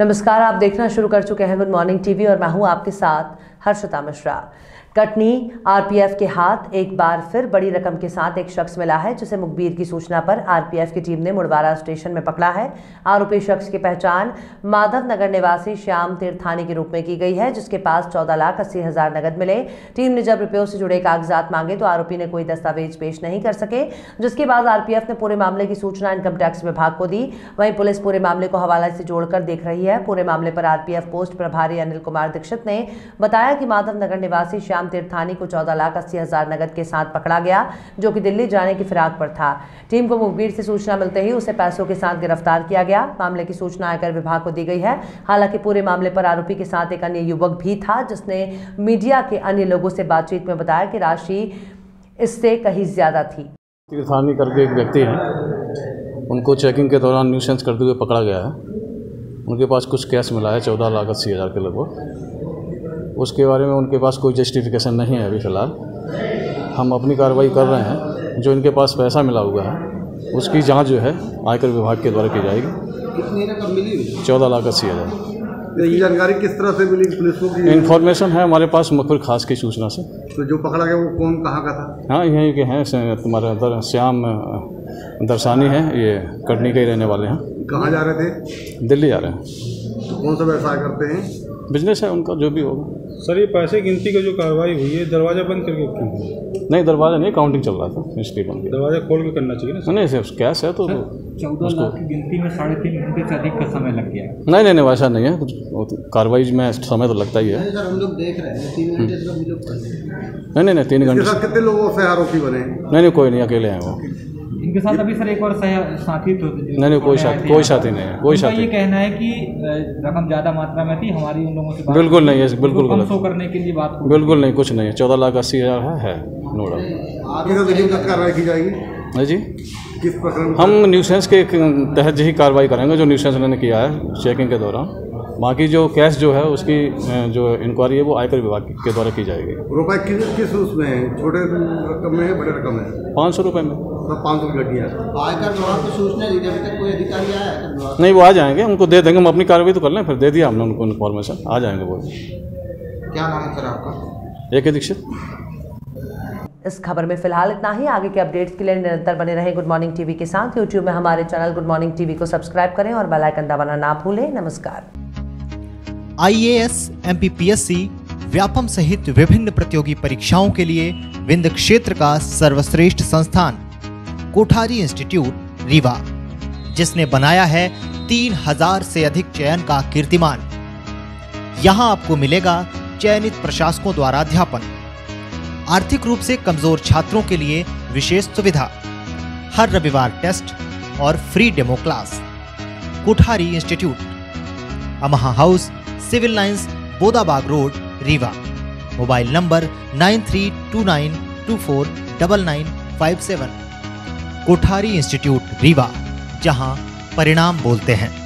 नमस्कार, आप देखना शुरू कर चुके हैं गुड मॉर्निंग टीवी और मैं हूँ आपके साथ हर्षता मिश्रा। कटनी आरपीएफ के हाथ एक बार फिर बड़ी रकम के साथ एक शख्स मिला है, जिसे मुखबिर की सूचना पर आरपीएफ की टीम ने मुड़वारा स्टेशन में पकड़ा है। आरोपी शख्स की पहचान माधव नगर निवासी श्याम तीर्थानी के रूप में की गई है, जिसके पास चौदह लाख अस्सी हज़ार नगद मिले। टीम ने जब रुपयों से जुड़े कागजात मांगे तो आरोपी ने कोई दस्तावेज़ पेश नहीं कर सके, जिसके बाद आरपीएफ ने पूरे मामले की सूचना इनकम टैक्स विभाग को दी। वहीं पुलिस पूरे मामले को हवाला से जोड़कर देख रही है। पूरे मामले पर आरपीएफ पोस्ट प्रभारी अनिल कुमार दीक्षित ने बताया कि माधव नगर निवासी श्याम राम तीर्थानी को चौदह लाख अस्सी हज़ार नगद के साथ पकड़ा गया, जो कि दिल्ली जाने की फिराक पर था। टीम को मुखबिर से सूचना मिलते ही उसे पैसों के साथ गिरफ़्तार किया गया। मामले की सूचना आयकर विभाग को दी गई है। हालाँकि पूरे मामले पर आरोपी के साथ एक अन्य युवक भी था, जिसने मीडिया के अन्य लोगों से बातचीत में बताया कि राशि इससे कहीं ज़्यादा थी। तीर्थानी करके एक व्यक्ति हैं। उनको चेकिंग के दौरान न्यूसेंस करते हुए पकड़ा गया है। उनके पास कुछ कैश मिला है, चौदह लाख अस्सी हज़ार के लगभग। उसके बारे में उनके पास कोई जस्टिफिकेशन नहीं है अभी फ़िलहाल। हम अपनी कार्रवाई कर रहे हैं। जो इनके पास पैसा मिला हुआ है उसकी जाँच जो है आयकर विभाग के द्वारा की जाएगी। कितनी रकम मिली चौदह लाख अस्सी हज़ार। तो ये जानकारी किस तरह से मिली पुलिस को इन्फॉर्मेशन है हमारे पास मकबूल खास की सूचना से। तो जो पकड़ा गया वो कौन कहाँ का था? हाँ यहीं के हैं तुम्हारे दर, श्याम दर्शानी है। ये कटनी के ही रहने वाले हैं। कहाँ जा रहे थे? दिल्ली जा रहे हैं। तो कौन सा व्यवसाय करते हैं? बिज़नेस है उनका जो भी होगा। सर ये पैसे गिनती की जो कार्रवाई हुई है दरवाज़ा बंद करके क्यों नहीं दरवाज़ा नहीं काउंटिंग चल रहा था इसलिए बंद दरवाज़ा खोल के करना चाहिए ना नहीं सिर्फ़ कैश है तो चौदह लाख की गिनती में साढ़े तीन घंटे से अधिक का समय लग गया। नहीं नहीं नहीं वैसा नहीं है। कुछ तो कार्रवाई में समय तो लगता ही है। सर हम लोग देख रहे हैं तीन घंटे नहीं नहीं नहीं तीन घंटे कितने लोगों से आरोपी बने? नहीं नहीं कोई नहीं अकेले हैं वो। इनके साथ अभी सर एक और साथी तो नहीं नहीं कोई साथी कोई साथी नहीं है कोई साथी ये कहना है कि रकम ज़्यादा मात्रा में थी हमारी उन लोगों से बिल्कुल नहीं है बिल्कुल गलत। शो करने के लिए बात बिल्कुल नहीं कुछ नहीं है। चौदह लाख अस्सी हज़ार है है नो डाउट आगे तक कार्रवाई की जाएगी? नहीं जी। किस प्रकरण हम न्यूसेंस के तहत ही कार्रवाई करेंगे जो न्यूसेंस ने किया है चेकिंग के दौरान। बाकी जो कैश जो है उसकी जो इंक्वायरी है वो आयकर विभाग के द्वारा की जाएगी। रुपए किस किस उसमें छोटे रकम में है बड़े रकम में है? पाँच सौ रुपये में। सब पाँच सौ गड्डियाँ आयकर विभाग को सूचना दी अभी तक कोई अधिकारी आया है नहीं वो आ जाएँगे उनको दे देंगे हम अपनी कार्रवाई तो कर लें फिर दे दिया हमने उनको इन्फॉर्मेशन आ जाएँगे वो। क्या नाम है सर आपका? ए के दीक्षित। इस खबर में फ़िलहाल इतना ही। आगे के अपडेट्स के लिए निरंतर बने रहें गुड मॉर्निंग टीवी के साथ। यूट्यूब में हमारे चैनल गुड मॉर्निंग टीवी को सब्सक्राइब करें और बेल आइकन दबाना ना भूलें। नमस्कार। आईएएस, एमपीपीएससी, व्यापम सहित विभिन्न प्रतियोगी परीक्षाओं के लिए विंध्य क्षेत्र का सर्वश्रेष्ठ संस्थान। कोठारी इंस्टीट्यूट, रीवा, जिसने बनाया है तीन हज़ार से अधिक चयन का कीर्तिमान। यहाँ आपको मिलेगा चयनित प्रशासकों द्वारा अध्यापन, आर्थिक रूप से कमज़ोर छात्रों के लिए विशेष सुविधा, हर रविवार टेस्ट और free demo class. Kothari Institute, Amha House, Civil Lines, Bodabag Road, Rewa. Mobile number nine three two nine two four double nine five seven. Kothari Institute Rewa जहाँ परिणाम बोलते हैं।